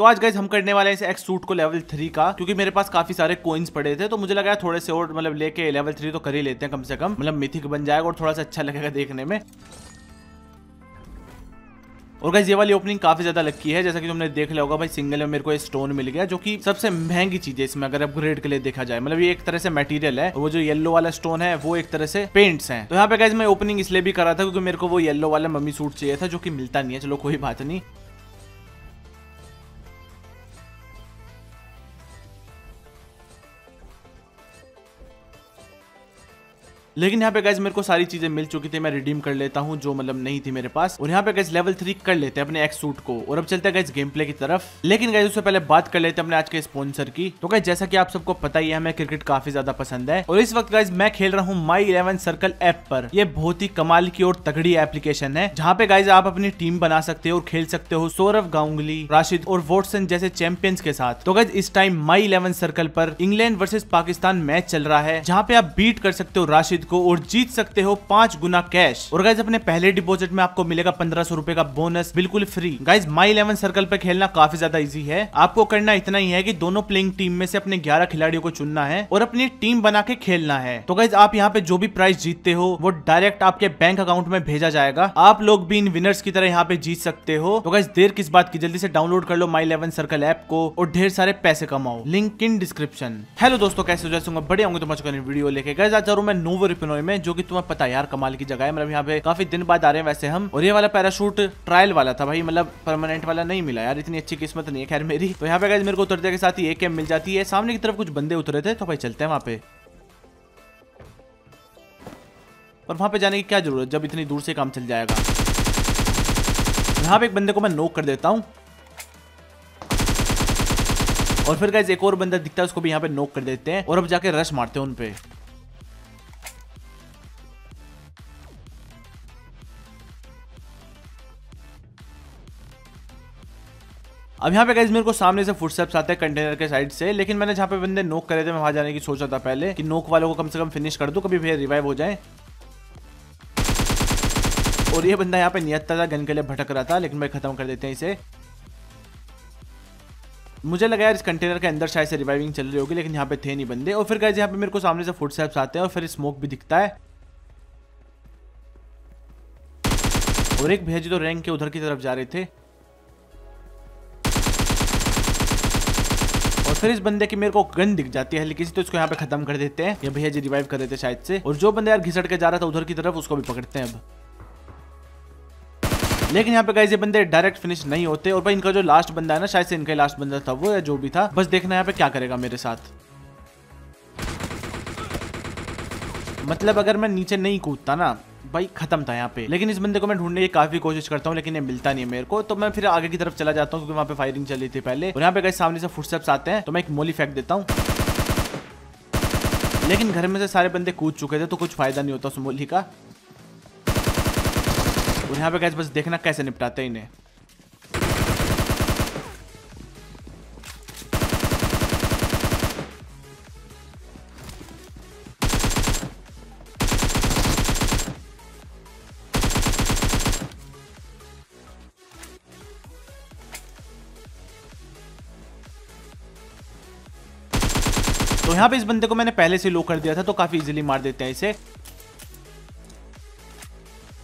तो आज गाइज़ हम करने वाले हैं इस एक्स सूट को लेवल थ्री का, क्योंकि मेरे पास काफ़ी सारे कोइंस पड़े थे तो मुझे लगा थोड़े से और मतलब लेके लेवल थ्री तो कर ही लेते हैं कम से कम। मतलब मिथिक बन जाएगा और थोड़ा सा अच्छा लगेगा देखने में। और गाइज़ ये वाली ओपनिंग काफ़ी ज़्यादा लक्की है, जैसा कि तुमने देख लिया होगा भाई सिंगल में मेरे को स्टोन मिल गया, जो कि सबसे महँगी चीज़ है इसमें, अगर अपग्रेड के लिए देखा जाए। मतलब ये एक तरह से मटेरियल है वो जो येलो वाला स्टोन है, वो एक तरह से पेंट्स हैं। तो यहाँ पे गाइज़ मैं ओपनिंग इसलिए भी करा था क्योंकि मेरे को वो येलो वाला मम्मी सूट चाहिए था, जो कि मिलता नहीं है, चलो कोई बात नहीं। लेकिन यहाँ पे गैस मेरे को सारी चीज़ें मिल चुकी थी, मैं रिडीम कर लेता हूँ, जो मतलब नहीं थी मेरे पास। और यहाँ पे गैस लेवल थ्री कर लेते हैं अपने एक्स सूट को। और अब चलते हैं गैस गेम प्ले की तरफ़। लेकिन गैस उससे पहले बात कर लेते हैं अपने आज के स्पॉन्सर की। तो गैस जैसा कि आप सबको पता ही है, हमें क्रिकेट काफ़ी ज़्यादा पसंद है। और इस वक्त गैस मैं खेल रहा हूँ माई इलेवन सर्कल ऐप पर। यह बहुत ही कमाल की और तगड़ी एप्लीकेशन है, जहाँ पे गाइज़ आप अपनी टीम बना सकते हो और खेल सकते हो। सौरभ गांगुली, राशिद और वोटसन जैसे चैंपियंस के साथ। तो गैस इस टाइम माई इलेवन सर्कल पर इंग्लैंड वर्सेज पाकिस्तान मैच चल रहा है, जहाँ पे आप बीट कर सकते हो राशिद को और जीत सकते हो पाँच गुना कैश। और गाइज़ अपने पहले डिपोजिट में आपको मिलेगा पंद्रह सौ का बोनस बिल्कुल free guys My Eleven Circle पे खेलना काफ़ी ज़्यादा इजी है। आपको करना इतना ही है कि दोनों प्लेइंग टीम में से अपने ग्यारह खिलाड़ियों को चुनना है और अपनी टीम बना के खेलना है। तो गाइज़ आप यहाँ पे जो भी प्राइस जीतते हो, वो डायरेक्ट आपके बैंक अकाउंट में भेजा जाएगा। आप लोग भी इन विनर्स की तरह यहाँ पे जीत सकते हो। तो गाइज़ देर किस बात की? जल्दी से डाउनलोड कर लो माई इलेवन सर्कल ऐप को और ढेर सारे पैसे कमाओ। लिंक इन डिस्क्रिप्शन हेलो दोस्तों, कैसे हो? बड़े होंगे तुम्हारे वीडियो लेके। गए मैं नोवो रिपिनोई में, जो कि तुम्हें पता है यार, कमाल की जगह है। मतलब यहाँ पे काफ़ी दिन बाद आ रहे हैं वैसे हम। और ये वाला पैराशूट ट्रायल वाला था भाई मतलब परमानेंट वाला नहीं मिला यार, इतनी अच्छी किस्मत नहीं है, खैर मेरी। तो यहाँ पे मेरे को उतरते के साथ ही एक मिल जाती है। सामने की तरफ़ कुछ बंदे उतरे थे तो भाई चलते हैं वहाँ पे। और वहाँ पे जाने की क्या ज़रूरत, जब इतनी दूर से काम चल जाएगा। यहाँ पे एक बंदे को मैं नोक कर देता हूँ। और फिर गाइज़ एक और बंदा दिखता है, उसको भी यहाँ पे नोक कर देते हैं। और अब जाके रश मारते हैं उन अब यहाँ पे गाइज़ मेरे को सामने से फुटस्टेप्स आते हैं कंटेनर के साइड से, लेकिन मैंने जहाँ पे बंदे नोक करे थे, मैं वहाँ जाने की सोचा था पहले कि नोक वालों को कम से कम फिनिश कर दो, कभी फिर रिवाइव हो जाए। और ये बंदा यहाँ पे नियत था गन के लिए भटक रहा था, लेकिन भाई खत्म कर देते हैं इसे। मुझे लगा यार इस कंटेनर के अंदर शायद से रिवाइविंग चल रही होगी, लेकिन यहाँ पे थे नहीं बंदे। और फिर गाइज़ यहाँ पे मेरे को सामने से फुट सेप्स आते हैं और फिर स्मोक भी दिखता है। और एक भैया जी तो रैंक के उधर की तरफ़ जा रहे थे। फिर इस बंदे की मेरे को गन दिख जाती है हल्की सी तो इसको यहाँ पे खत्म कर देते हैं। ये भैया जी रिवाइव कर देते शायद से। और जो बंदा यार घिसट के जा रहा था उधर की तरफ़, उसको भी पकड़ते हैं अब। लेकिन यहाँ पे गाइज़ ये बंदे डायरेक्ट फिनिश नहीं होते। और भाई इनका जो लास्ट बंदा है ना, शायद से इनका लास्ट बंदा था, वो या जो भी था। बस देखना यहाँ पे क्या करेगा मेरे साथ। मतलब अगर मैं नीचे नहीं कूदता ना भाई खत्म था यहाँ पे। लेकिन इस बंदे को मैं ढूँढने की काफ़ी कोशिश करता हूँ, लेकिन ये मिलता नहीं है मेरे को। तो मैं फिर आगे की तरफ़ चला जाता हूँ, क्योंकि वहाँ पे फायरिंग चली थी पहले। और यहाँ पे कहीं सामने से फुटस्टेप्स आते हैं तो मैं एक मोली फेंक देता हूँ। लेकिन घर में से सारे बंदे कूद चुके थे तो कुछ फ़ायदा नहीं होता उस मोली का। और यहाँ पे गैस बस देखना कैसे निपटाते हैं इन्हें। यहाँ पे इस बंदे को मैंने पहले से लो कर दिया था तो काफ़ी इजीली मार देते हैं इसे।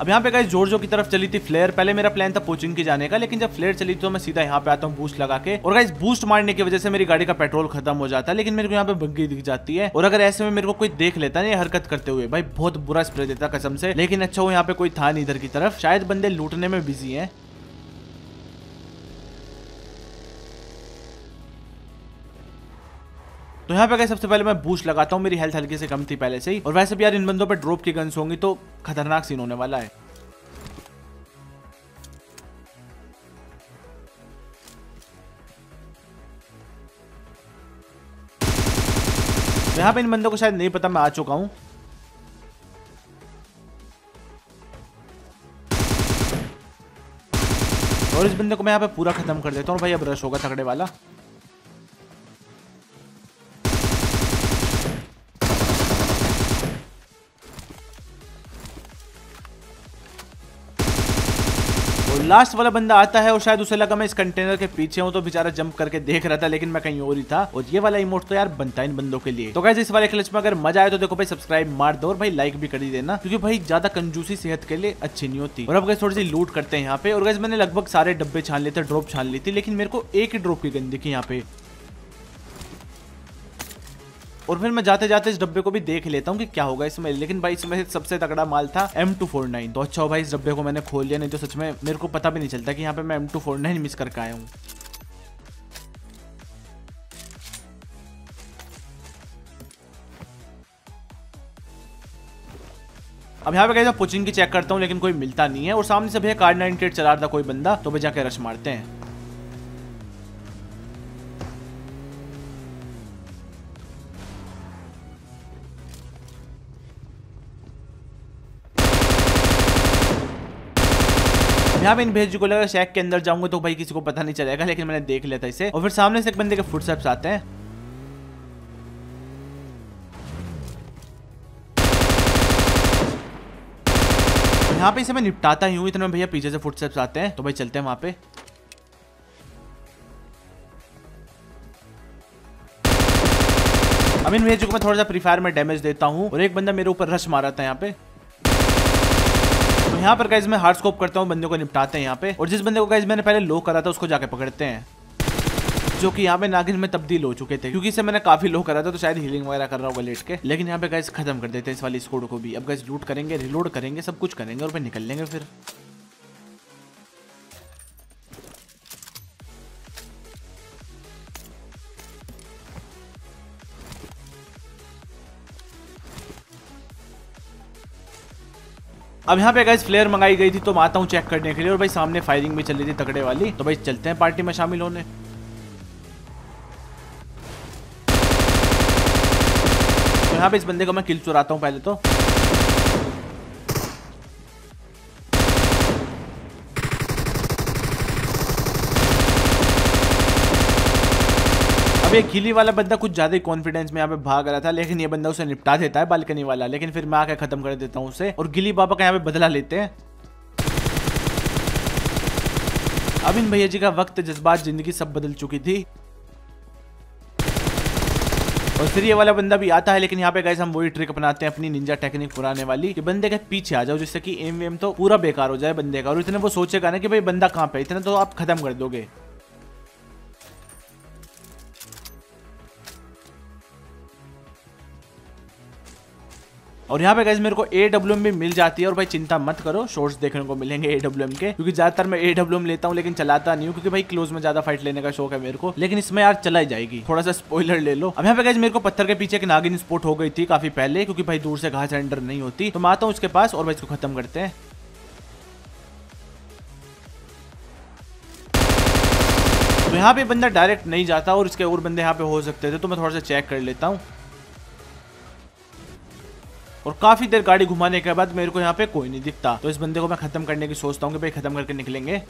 अब यहाँ पे गाइस जोरजो की तरफ़ चली थी फ्लेयर पहले मेरा प्लान था पोचिंग की जाने का, लेकिन जब फ्लेयर चली तो मैं सीधा यहाँ पे आता हूँ बूस्ट लगा के। और गाइस बूस्ट मारने की वजह से मेरी गाड़ी का पेट्रोल खत्म हो जाता है, लेकिन मेरे को यहाँ पे बग्गी दिख जाती है। और अगर ऐसे में मेरे को कोई देख लेता है हरकत करते हुए, भाई बहुत बुरा स्प्रे देता कसम से, लेकिन अच्छा वो यहाँ पे कोई था नहीं इधर की तरफ़। शायद बंदे लूटने में बिज़ी है। तो यहाँ पे सबसे पहले मैं बूस्ट लगाता हूँ। मेरी हेल्थ हल्की से कम थी पहले से ही। और वैसे भी यार, इन बंदों पर ड्रॉप की गन्स होंगी तो खतरनाक सीन होने वाला है। तो यहाँ पे इन बंदों को शायद नहीं पता, मैं आ चुका हूँ। और इस बंदे को मैं यहाँ पे पूरा खत्म कर देता हूँ। भाई, अब रश होगा तगड़े वाला। लास्ट वाला बंदा आता है और शायद उसे लगा मैं इस कंटेनर के पीछे हूँ तो बेचारा जंप करके देख रहा था, लेकिन मैं कहीं और ही था। और ये वाला इमोट तो यार बनता इन बंदों के लिए। तो कैसे इस वाले क्लच में अगर मज़ा आए तो देखो भाई सब्सक्राइब मार दो और भाई लाइक भी कर ही देना, क्योंकि भाई ज़्यादा कंजूसी सेहत के लिए अच्छी नहीं होती। और अब गैस थोड़ी सी लूट करते हैं यहाँ पे। और गैस मैंने लगभग सारे डब्बे छान लेते ड्रॉप छान ली थी, लेकिन मेरे को एक ही ड्रॉप की गंदगी यहाँ पे और फिर मैं जाते जाते इस डब्बे को भी देख लेता हूँ कि क्या होगा इसमें। लेकिन भाई, इसमें सबसे तगड़ा माल था एम टू फोर नाइन तो अच्छा हो भाई, इस डब्बे को मैंने खोल लिया, नहीं तो सच में मेरे को पता भी नहीं चलता कि यहाँ पे मैं M two four nine miss करके आया हूँ। अब यहाँ पे कहते पुचिंग की चेक करता हूँ, लेकिन कोई मिलता नहीं है। और सामने से भैया कार्ड नाइन ट्रेड चला रहा था कोई बंदा तो भाई जाके रश मारते हैं। यहाँ पे इन भेज को लगा शैक के अंदर जाऊँगा तो भाई किसी को पता नहीं चलेगा, लेकिन मैंने देख लिया था इसे। और फिर सामने से एक बंदे के फुटस्टेप्स आते हैं। यहाँ पे इसे मैं निपटाता ही हूँ, इतने भैया पीछे से फुटस्टेप्स आते हैं। तो भाई चलते हैं वहाँ पे। अब इन भेजों को मैं थोड़ा सा प्री फायर में डैमेज देता हूँ। और एक बंदा मेरे ऊपर रश मारा था यहाँ पे। यहाँ पर गाइज़ मैं हार्ड स्कोप करता हूँ, बंदे को निपटाते हैं यहाँ पे। और जिस बंदे को गाइज़ मैंने पहले लो करा था, उसको जाके पकड़ते हैं। जो कि यहाँ पे नागिन में तब्दील हो चुके थे। क्योंकि इसे मैंने काफ़ी लो करा था तो शायद हीलिंग वगैरह कर रहा होगा लेट के। लेकिन यहाँ पे गैस खत्म कर देते हैं इस वाली स्कोड को भी। अब गैस लूट करेंगे रिलोड करेंगे, सब कुछ करेंगे और फिर निकल लेंगे फिर। अब यहाँ पे गाइस फ्लेयर मंगाई गई थी तो मैं आता हूँ चेक करने के लिए। और भाई सामने फायरिंग भी चल रही थी तगड़े वाली। तो भाई चलते हैं पार्टी में शामिल होने। तो यहाँ पे इस बंदे को मैं किल चुराता हूँ पहले तो। अब ये गिली वाला बंदा कुछ ज़्यादा कॉन्फिडेंस में यहाँ पे भाग रहा था, लेकिन ये बंदा उसे निपटा देता है बालकनी वाला। लेकिन फिर मैं आके खत्म कर देता हूँ उसे। और गिली बाबा का यहाँ पे बदला लेते हैं। अब इन भैया जी का वक्त, जज्बात, ज़िंदगी सब बदल चुकी थी। और फिर ये वाला बंदा भी आता है, लेकिन यहाँ पे गाइस हम वही ट्रिक अपनाते हैं, अपनी निंजा टेक्निक पुराने वाली, कि बंदे के पीछे आ जाओ, जिससे कि एम वेम तो पूरा बेकार हो जाए बंदे का। और इतने वो सोचेगा ना कि भाई बंदा कहाँ पे इतना तो आप खत्म कर दोगे। और यहाँ पे गैस मेरे को ए डब्ल्यू भी मिल जाती है और भाई चिंता मत करो शॉर्ट्स देखने को मिलेंगे ए डब्ल्यू के। क्योंकि ज़्यादातर मैं ए डब्ल्यू लेता हूँ, लेकिन चलाता नहीं हूँ, क्योंकि भाई क्लोज में ज़्यादा फाइट लेने का शौक है मेरे को। लेकिन इसमें यार चलाई जाएगी। थोड़ा सा स्पॉइलर ले लो। अब यहाँ पे गैस मेरे को पत्थर के पीछे एक नागिन स्पोर्ट हो गई थी काफ़ी पहले, क्योंकि भाई दूर से घास एंडर नहीं होती। तो मैं आता हूँ उसके पास और भाई इसको खत्म करते हैं। तो यहाँ पे बंदा डायरेक्ट नहीं जाता और इसके और बंदे यहाँ पे हो सकते थे तो मैं थोड़ा सा चेक कर लेता हूँ। और काफ़ी देर गाड़ी घुमाने के बाद मेरे को यहाँ पे कोई नहीं दिखता। तो इस बंदे को मैं खत्म करने की सोचता हूँ कि भाई खत्म करके निकलेंगे।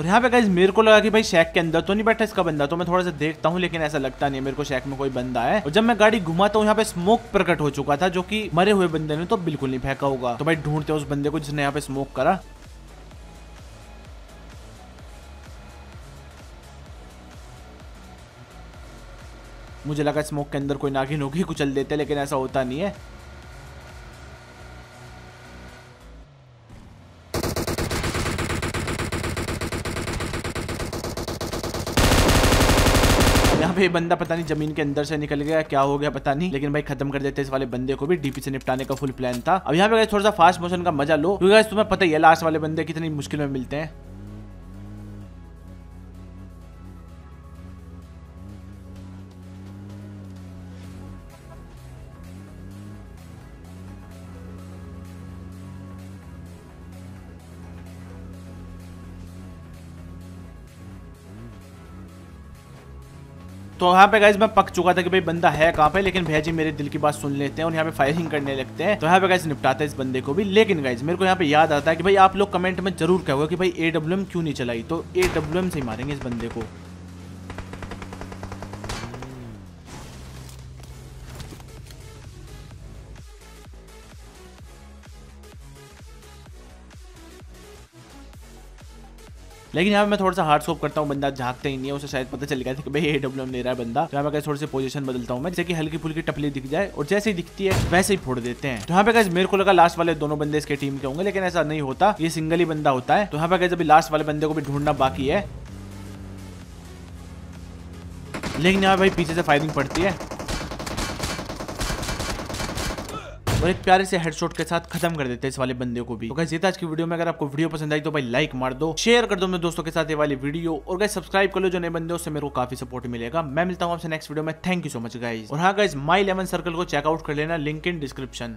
और यहाँ पे गाइज़ मेरे को लगा कि भाई शैक के अंदर तो नहीं बैठा इसका बंदा तो मैं थोड़ा सा देखता हूँ, लेकिन ऐसा लगता नहीं मेरे को शैक में कोई बंदा है। और जब मैं गाड़ी घुमाता हूँ, यहाँ पे स्मोक प्रकट हो चुका था, जो कि मरे हुए बंदे ने तो बिल्कुल नहीं फेंका होगा। तो भाई ढूंढते उस बंदे को जिसने यहाँ पे स्मोक करा। मुझे लगा स्मोक के अंदर कोई नागिन होगी, कुचल देते, लेकिन ऐसा होता नहीं है। यहाँ बंदा पता नहीं ज़मीन के अंदर से निकल गया, क्या हो गया पता नहीं। लेकिन भाई खत्म कर देते इस वाले बंदे को भी डीपी से निपटाने का फुल प्लान था। अब यहाँ पे थोड़ा सा फास्ट मोशन का मज़ा लो, क्योंकि तुम्हें पता ही है लास्ट वाले बंदे कितनी मुश्किल में मिलते हैं। तो यहाँ पे गाइज़ मैं पक चुका था कि भाई बंदा है कहाँ पे, लेकिन भैया जी मेरे दिल की बात सुन लेते हैं और यहाँ पे फायरिंग करने लगते हैं। तो यहाँ पे गाइज़ निपटाते हैं इस बंदे को भी। लेकिन गाइज़ मेरे को यहाँ पे याद आता है कि भाई आप लोग कमेंट में ज़रूर कहोगे कि भाई AWM क्यों नहीं चलाई? तो AWM से ही मारेंगे इस बंदे को। लेकिन यहाँ पे मैं थोड़ा सा हार्ड स्कोप करता हूँ, बंदा झाँकते ही नहीं है, उसे शायद पता चल गया था कि भाई ए डब्ल्यू ले रहा है बंदा। तो यहाँ पे थोड़ी सी पोजीशन बदलता हूँ मैं, जैसे कि हल्की फुल्की टपली दिख जाए और जैसे ही दिखती है, वैसे ही फोड़ देते हैं। तो यहाँ पे कैसे मेरे को लगा लास्ट वाले दोनों बंदे इसके टीम के होंगे, लेकिन ऐसा नहीं होता। ये सिंगल ही बंदा होता है। तो यहाँ पे अभी लास्ट वाले बंदे को भी ढूंढना बाकी है। लेकिन यहाँ भाई पीछे से फायरिंग पड़ती है। और एक प्यारे से हेडशॉट के साथ खत्म कर देते हैं इस वाले बंदे को भी। तो गाइस ये था आज की वीडियो में अगर आपको वीडियो पसंद आई तो भाई लाइक मार दो शेयर कर दो मेरे दोस्तों के साथ ये वाली वीडियो और गाइस सब्सक्राइब कर लो जो नए बंदे उससे मेरे को काफ़ी सपोर्ट मिलेगा। मैं मिलता हूँ आपसे नेक्स्ट वीडियो में। Thank you so much guys और हाँ गाइज़ माई इलेवन सर्कल को चेकआउट कर लेना। Link in description